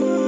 Bye.